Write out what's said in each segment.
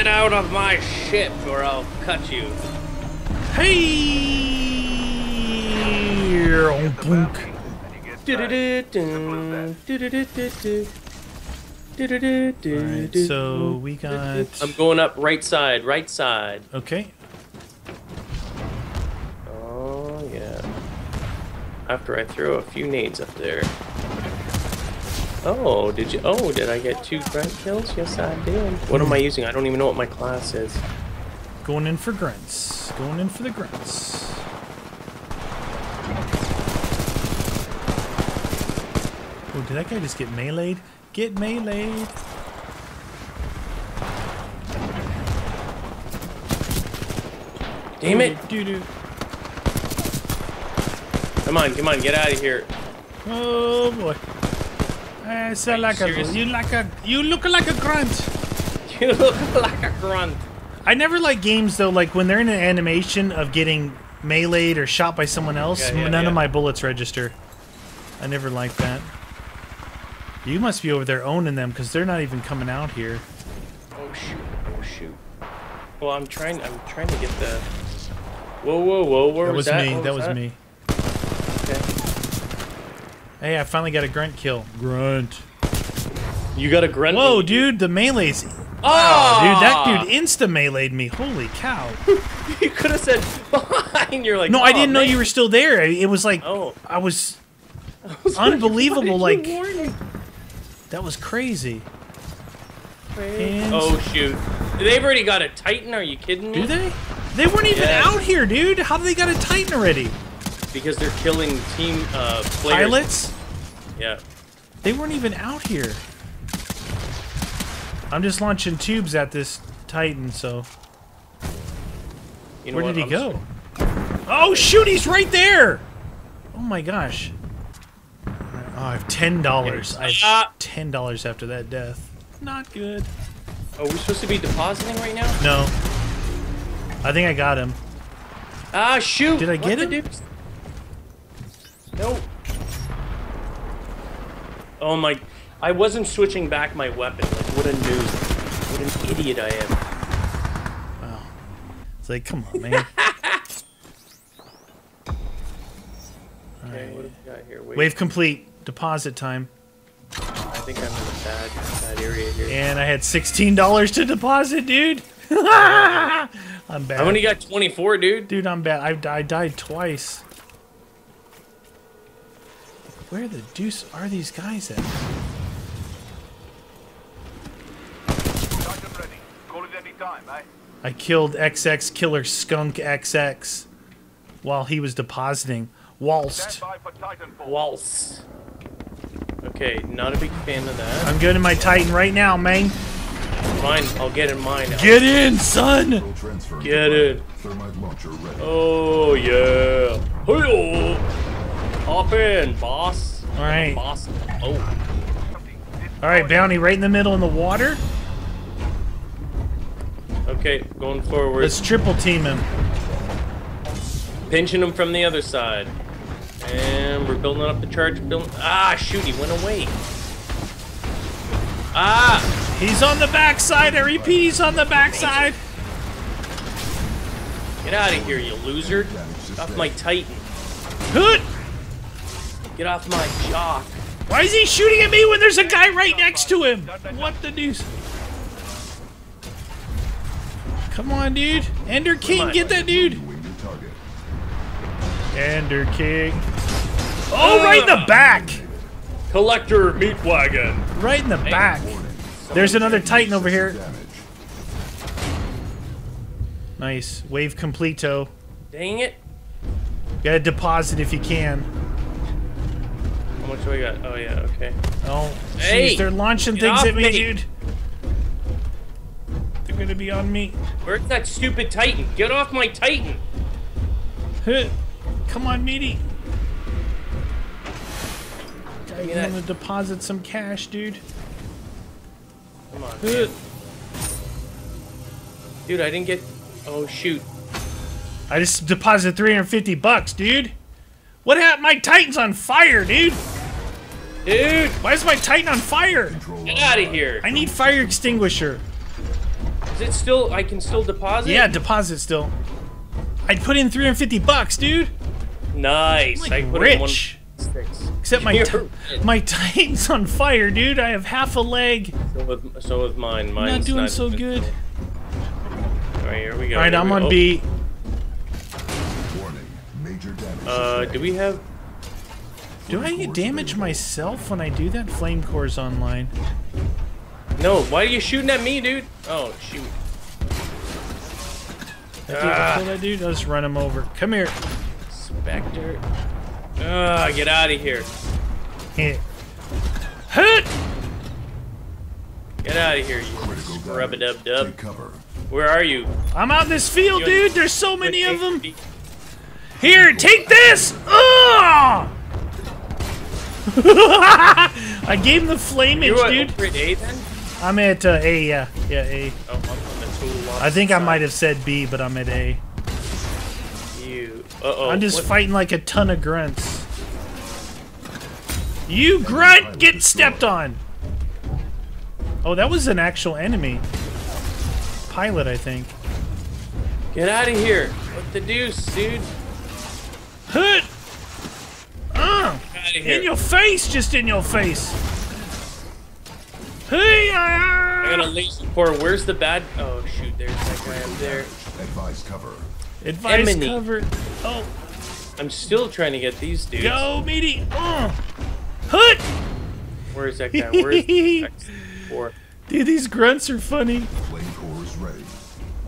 Get out of my ship or I'll cut you. Hey! Oh. Alright, so we got. I'm going up right side, right side. Okay. Oh, yeah. After I throw a few nades up there. Oh, did you? Oh, did I get two grunt kills? Yes, I did. What am I hmm. using? I don't even know what my class is. Going in for grunts. Going in for the grunts. Oh, did that guy just get meleeed? Get meleeed. Damn it! Doo-doo. Come on, come on, get out of here. Oh boy. Eh, Are like you a you like a you look like a grunt. You look like a grunt. I never like games though, like when they're in an animation of getting meleeed or shot by someone else, Yeah, yeah, none yeah. of my bullets register. I never like that. You must be over there owning them because they're not even coming out here. Oh shoot! Oh shoot! Well, I'm trying. I'm trying to get the. Whoa, whoa, whoa! Where that was, was, that? me. What That was me. Okay. Hey, I finally got a grunt kill. Grunt. You got a grunt. Whoa, dude, the melee's. Oh, Dude, that dude insta meleeed me. Holy cow. You could have said behind. You're like. No, I "Oh, didn't know you were still there. It was like Oh. I was I was unbelievable, why like- you warn me? that was crazy. And- Oh shoot! They've already got a Titan. Are you kidding me? Do they? They weren't even Yeah. out here, dude. How do they got a Titan already? Because they're killing team uh, players. Pilots? Yeah. They weren't even out here. I'm just launching tubes at this Titan, so You know where what? did he I'm go? Oh shoot, he's right there! Oh my gosh. Oh, I have ten dollars. I have Ah. ten dollars after that death. Not good. Are we supposed to be depositing right now? No. I think I got him. Ah, shoot! Did I What get the him? Deuce? Nope. Oh my! I wasn't switching back my weapon. Like what a noob! What an idiot I am! Wow. It's like, come on, man. Okay, what have we got here? Wait, Wave complete. Deposit time. I think I'm in a bad, bad area here. And I had sixteen dollars to deposit, dude. I'm bad. I only got 24, dude. Dude, I'm bad. I, I died twice. Where the deuce are these guys at? Titan ready. Call it any time, eh? I killed XX Killer Skunk XX while he was depositing. Waltzed. Stand by for Titanfall. Waltz. Okay, not a big fan of that. I'm going to my Titan right now, man. Mine, I'll get in mine. Now. Get in, son! Get it. Thermite launcher ready. Oh yeah. Hey Hop in, boss. All right. Boss. Oh. All right, Bounty right in the middle in the water. Okay, going forward. Let's triple team him. Pinching him from the other side. And we're building up the charge. Building. Ah, shoot! He went away. Ah! He's on the backside. He's on the backside. Get out of here, you loser! Off my Titan. Hood! Get off my jock. Why is he shooting at me when there's a guy right next to him? What the deuce? Come on, dude. Ender King, get that dude. Wing your target. Ender King. Oh, right in the back. Collector meat wagon. Right in the back. There's another Titan over here. Damage. Nice. Wave completo. Dang it! Gotta deposit if you can. How much do I got? Oh yeah, okay. Oh, jeez, Hey, they're launching things at me, me. dude. They're gonna be on me. Where's that stupid Titan? Get off my Titan! Come on, meaty. I me that. want to deposit some cash, dude. Come on, Huh. man. dude. I didn't get. Oh shoot! I just deposited 350 bucks, dude. What happened? My Titan's on fire, dude. Dude, Why is my Titan on fire? get out of here. I need fire extinguisher. Is it still, I can still deposit? Yeah, deposit still. I'd put in 350 bucks, dude. Nice. Like I put rich. in one six. Except my You're ti- rich. my Titan's on fire, dude. I have half a leg. So with, so with mine. I'm Mine's not doing so good. All right, here we go. All right, here I'm on go. B. Warning. Major damage. Uh, do we have? Do I damage myself when I do that? Flame core's online. No. Why are you shooting at me, dude? Oh shoot. That dude, Ah. kill that dude. Let's run him over. Come here. Spectre. Ah, get out of here. Hit. Hit. Get out of here, you Critical scrub a dub dub. Where are you? I'm out in this field, You- dude. There's so many of them. Here, take this. I gave him the flame itch, at dude. A then? I'm at uh, A, yeah. Yeah, A. Oh, I'm on the tool I think I might have said B, but I'm at A. You. Uh oh. I'm just what? fighting like a ton of grunts. You grunt, get stepped on. Oh, that was an actual enemy. Pilot, I think. Get out of here. What the deuce, dude? Hut! Uh, Get out of in your face, just in your face. Hey, I got a uh, laser core. Where's the bad? Oh shoot, there's that guy up there. Advise cover. Advice Emily. cover. Oh, I'm still trying to get these dudes. go, meaty. Uh. Hut! Where is that guy? Where's X4? Dude, these grunts are funny. Flame core is ready.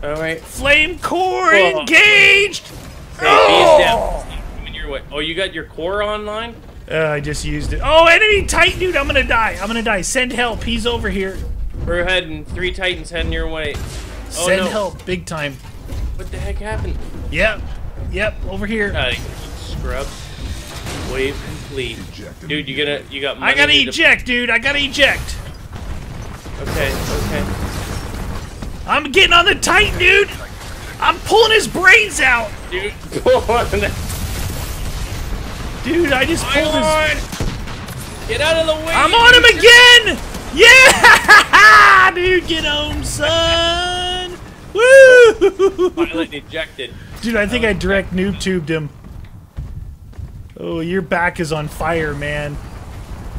All right. Flame core Oh. engaged! Hey, Oh! he's down. Coming your way. Oh, you got your core online? Uh, I just used it. Oh, enemy tight, dude. I'm gonna die. I'm gonna die. Send help. He's over here. We're heading. Three titans heading your way. Oh Send no. help. Big time. What the heck happened? Yep. Yep. Over here. Uh, scrub. Wave complete. Eject Dude, you gonna you got money I gotta to eject, dude. I gotta eject. Okay, okay. I'm getting on the tight, dude. I'm pulling his brains out. Dude, pull on that. Dude, I just pulled his. Get out of the way! I'm on him again! Yeah! Dude, get home, son! Woo! Pilot ejected. Dude, I think I direct noob tubed him. Oh, your back is on fire, man.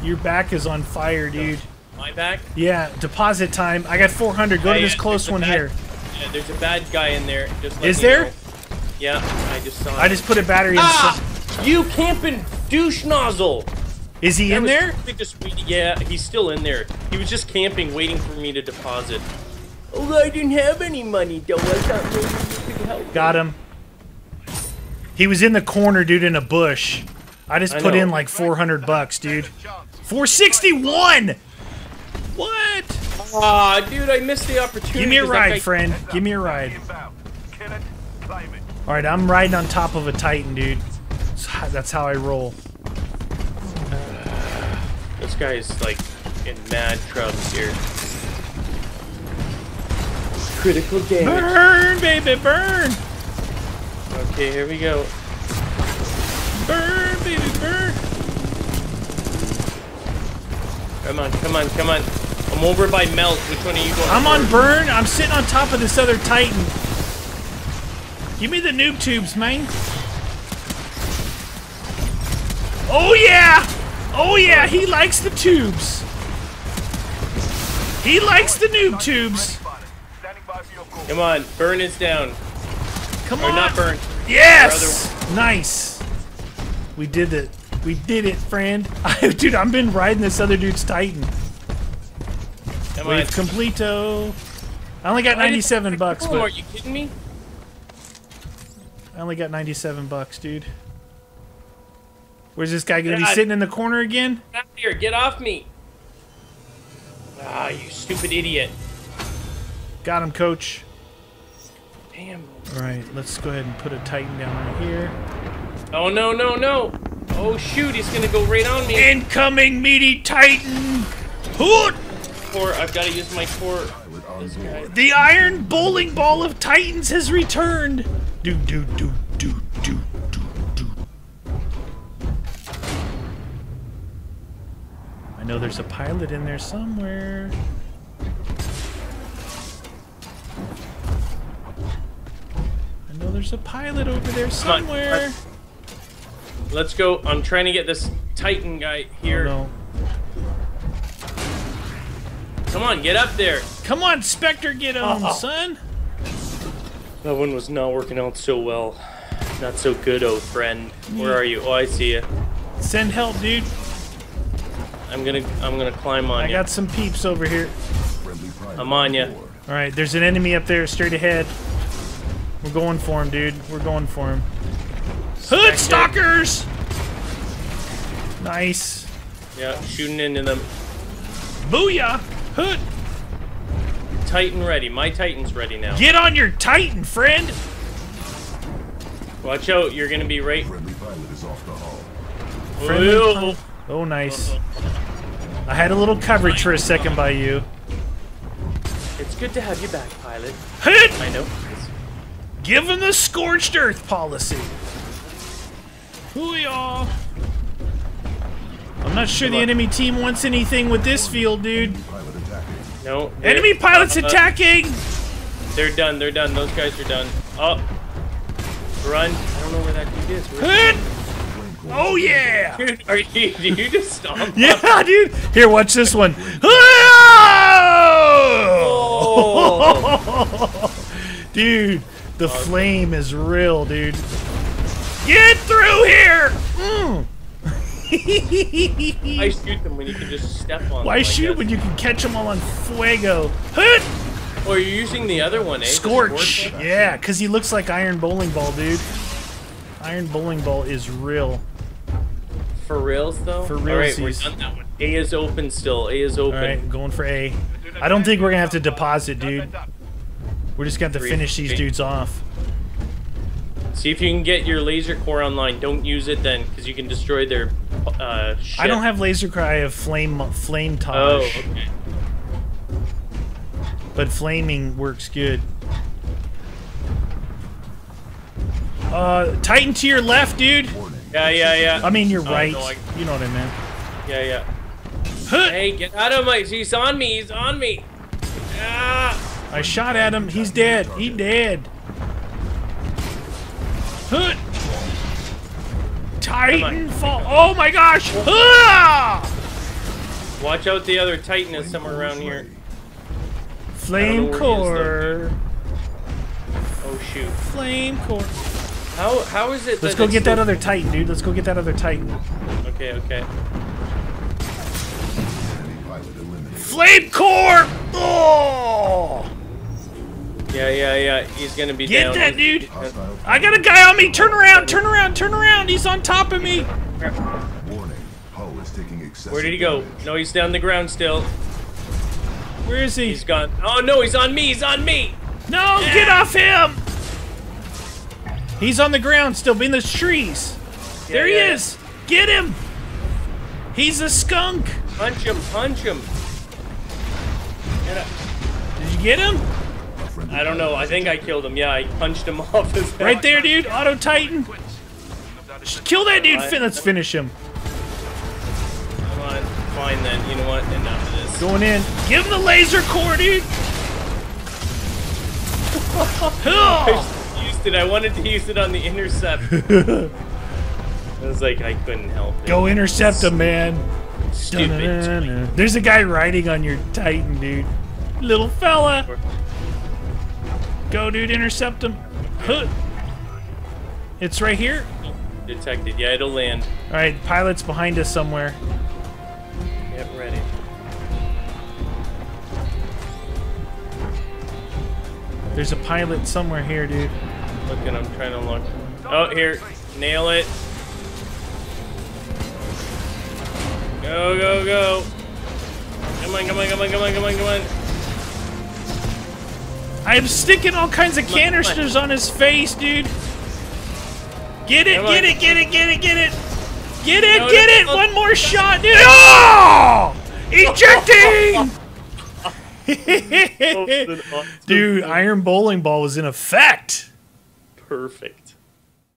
Your back is on fire, dude. My back? Yeah, deposit time. I got 400. Go to this close one bad- here. Yeah, there's a bad guy in there. Just Is there? know. Yeah, I just saw. I him. just put a battery in. You camping douche nozzle! Is he That in was there? probably Just waiting- yeah, he's still in there. He was just camping, waiting for me to deposit. Oh, I didn't have any money, though. I thought maybe you could help. Got him. He was in the corner, dude, in a bush. I just I put know. in like 400 bucks, dude. 461! What? Ah, dude, I missed the opportunity. Give me a 'cause that ride, friend. Give me a ride. Inbound. Kill it. Claim it. All right, I'm riding on top of a Titan, dude. That's how- That's how I roll. This guy is like in mad trouble here. Critical damage. Burn, baby, burn! Okay, here we go. Burn, baby, burn! Come on, come on, come on. I'm over by melt. Which one are you going? I'm on burn. I'm sitting on top of this other Titan. Give me the noob tubes, man. Oh yeah! Oh yeah, he likes the tubes. He likes the noob tubes. Spotted. Standing by for your call. Come on, burn is down. Come Or on. not burn. Yes! Nice. We did it. We did it, friend. Dude, I've been riding this other dude's Titan. Come on. Completo. I only got Why 97 bucks, Oh, are you kidding me? I only got 97 bucks, dude. Where's this guy gonna be sitting in the corner again? Get out here, get off me. Ah, you stupid idiot. Got him, coach. Damn. All right, let's go ahead and put a Titan down right here. Oh no, no, no. Oh shoot, he's gonna go right on me. Incoming meaty Titan. Hoot! Core, I've got to use my core. Pilot on This guy. board. The iron bowling ball of Titans has returned. Do do do I know there's a pilot in there somewhere. I know there's a pilot over there somewhere. Let's go. I'm trying to get this Titan guy here. Oh, no. Come on, get up there. Come on, Spectre, get on, Uh-uh. son. That one was not working out so well. Not so good, oh friend. Where mm. are you? Oh, I see you. Send help, dude. I'm gonna, I'm gonna climb on you. I you. got some peeps over here. I'm on ya. board. All right, there's an enemy up there, straight ahead. We're going for him, dude. We're going for him. Hood stalkers! Nice. Yeah, shooting into them. Booyah! Hood! Titan ready. My Titan's ready now. Get on your Titan, friend! Watch out, you're gonna be right. Friendly pilot is off the hull. Friendly Whoa. pilot. Oh, nice. I had a little coverage for a second by you. It's good to have you back, pilot. Hood! I know. Give him the scorched earth policy. Hoo-yah! I'm not sure the enemy team wants anything with this field, dude. No. Enemy pilots uh, attacking! They're done. They're done. Those guys are done. Up. Run. I don't know where that dude is. Flamethrower. Oh yeah! Dude, are you? Do you just stomp? Yeah, dude. Here, watch this one. Oh. dude, the flame is real, dude. Get through here! Mm. I shoot them when you can just step on them. Why I shoot guess. when you can catch them all on fuego? Hood! Or you're using the other one, eh? Scorch! Yeah, because he looks like Iron Bowling Ball, dude. Iron Bowling Ball is real. For reals, though? For Alright, we're done that one. A is open still. A is open. Alright, going for A. I don't think we're gonna have to deposit, dude. We're just gonna have to finish these dudes off. See if you can get your laser core online. Don't use it then, because you can destroy their uh, ship. I don't have laser cry. I have flame flame taj. Oh, okay. but flaming works good. Uh, Titan to your left, dude. Warning. Yeah, yeah, yeah. I mean your Oh, right. no, I- You know what I mean. yeah, yeah. Hey, get out of my. He's on me. He's on me. Ah! I shot at him. He's dead. He dead. Huh! Titan fall. Oh my gosh! Ah! Watch out, the other Titan is somewhere around here. Flame I don't know core. Oh shoot. Flame core. How how is it? Let's that go get that other Titan, dude. Let's go get that other Titan. Okay, okay. Enemy. Flame core! Oh! Yeah, yeah, yeah. He's gonna be Get down. that, dude! I got a guy on me! Turn around! Turn around! Turn around! He's on top of me! Warning. Hull is taking excessive Where did he go? No, he's down the ground still. Where is he? He's gone. Oh no, he's on me. He's on me. No! Get off him! He's on the ground still, in the trees. there he yeah, yeah. is! Get him! He's a skunk! Punch him. Punch him. Get up. Did you get him? I don't know. I think I killed him. Yeah, I punched him off his head. Right there, dude. Auto Titan. Kill that dude. Fin- Let's finish him. Come on. Fine then. You know what? Enough of this. Going in. Give him the laser core, dude. I used it. I wanted to use it on the intercept. I was like, I couldn't help it. Go intercept him, man. Stupid. There's a guy riding on your Titan, dude. Little fella. Go, dude. Intercept him. Huh. It's right here. Detected. Yeah, it'll land. All right, pilot's behind us somewhere. Get ready. There's a pilot somewhere here, dude. Looking. I'm trying to look. Oh, here. Nail it. Go, go, go. Come on, come on, come on, come on, come on, come on. I'm sticking all kinds of Come on, on. canisters on his face, dude. Get it, get it, get it, get it, get it. Get it, No, get no, it. no. One more shot, dude. Oh! Ejecting! Dude, Iron Bowling Ball was in effect. Perfect.